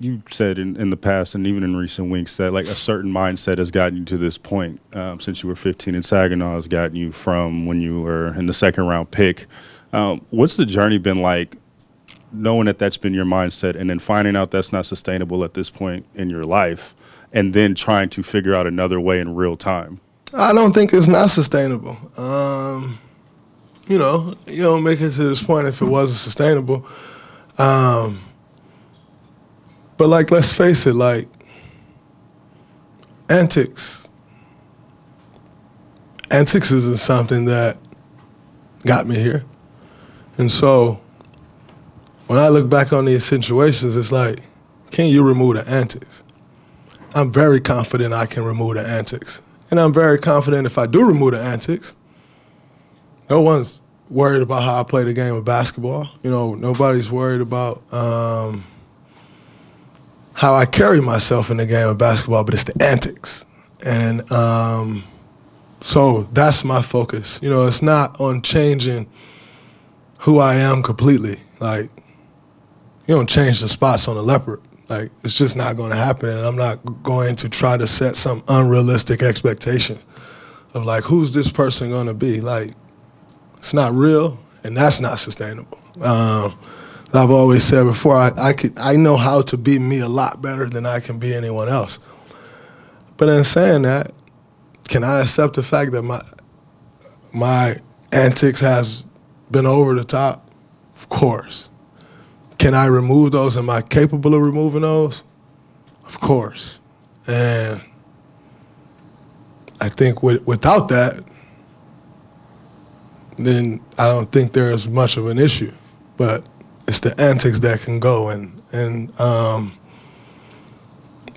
you said in, in the past and even in recent weeks that like a certain mindset has gotten you to this point um, since you were 15 and Saginaw has gotten you from when you were in the second round pick. Um, what's the journey been like knowing that that's been your mindset and then finding out that's not sustainable at this point in your life and then trying to figure out another way in real time? I don't think it's not sustainable. Um, you know, you don't make it to this point if it wasn't sustainable. Um, but like, let's face it, like antics. Antics isn't something that got me here. And so when I look back on these situations, it's like, can you remove the antics? I'm very confident I can remove the antics. And I'm very confident if I do remove the antics, no one's worried about how I play the game of basketball. You know, nobody's worried about um, how I carry myself in the game of basketball, but it's the antics. And um, so that's my focus. You know, it's not on changing who I am completely. Like, you don't change the spots on a leopard. Like, it's just not going to happen. And I'm not going to try to set some unrealistic expectation of, like, who's this person going to be? Like, it's not real, and that's not sustainable. Um, I've always said before, I, I, could, I know how to be me a lot better than I can be anyone else. But in saying that, can I accept the fact that my my antics has been over the top? Of course. Can I remove those? Am I capable of removing those? Of course. And I think with, without that, then I don't think there's much of an issue. But it's the antics that can go, and and um,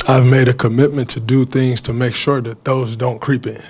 I've made a commitment to do things to make sure that those don't creep in.